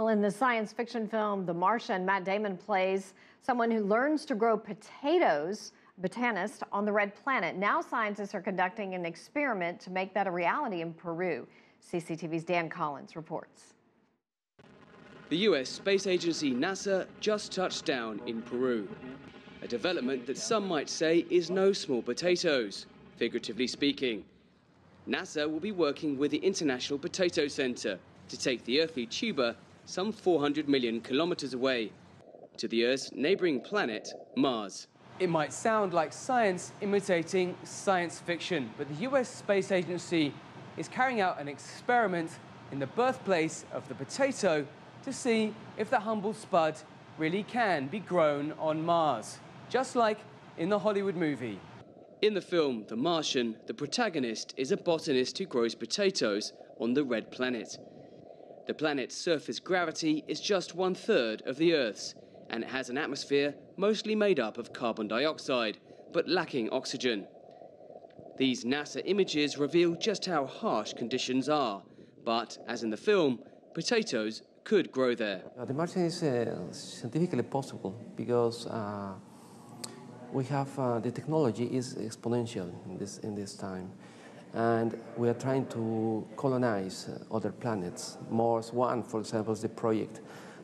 Well, in the science fiction film The Martian, Matt Damon plays someone who learns to grow potatoes, botanist on the red planet. Now scientists are conducting an experiment to make that a reality in Peru. CCTV's Dan Collyns reports. The US space agency NASA just touched down in Peru. A development that some might say is no small potatoes, figuratively speaking. NASA will be working with the International Potato Center to take the earthly tuber some 400 million kilometers away, to the Earth's neighboring planet, Mars. It might sound like science imitating science fiction, but the US Space Agency is carrying out an experiment in the birthplace of the potato to see if the humble spud really can be grown on Mars, just like in the Hollywood movie. In the film The Martian, the protagonist is a botanist who grows potatoes on the red planet. The planet's surface gravity is just one third of the Earth's, and it has an atmosphere mostly made up of carbon dioxide, but lacking oxygen. These NASA images reveal just how harsh conditions are, but as in the film, potatoes could grow there. The Martian is uh, scientifically possible because uh, we have uh, the technology is exponential in this in this time and we are trying to colonize uh, other planets. Mars One, for example, is the project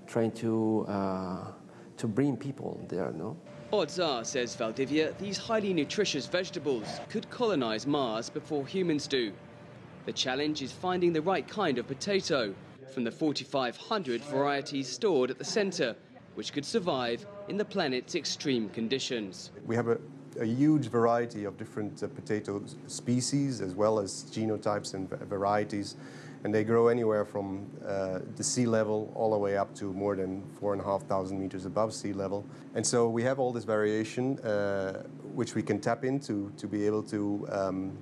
trying to uh, to bring people there. No. Odds are, says Valdivia, these highly nutritious vegetables could colonize Mars before humans do. The challenge is finding the right kind of potato from the 4,500 varieties stored at the center, which could survive in the planet's extreme conditions. We have a a huge variety of different uh, potato species as well as genotypes and varieties. And they grow anywhere from uh, the sea level all the way up to more than four and a half thousand meters above sea level. And so we have all this variation, uh, which we can tap into to be able to um,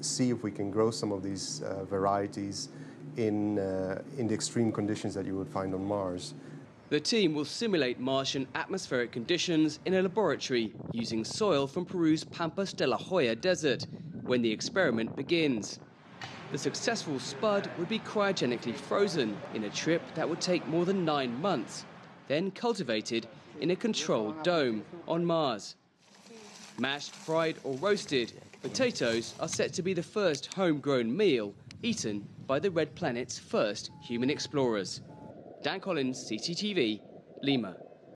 see if we can grow some of these uh, varieties in, uh, in the extreme conditions that you would find on Mars. The team will simulate Martian atmospheric conditions in a laboratory using soil from Peru's Pampas de la Joya desert when the experiment begins. The successful spud would be cryogenically frozen in a trip that would take more than nine months, then cultivated in a controlled dome on Mars. Mashed, fried or roasted, potatoes are set to be the first homegrown meal eaten by the Red Planet's first human explorers. Dan Collyns, CCTV, Lima.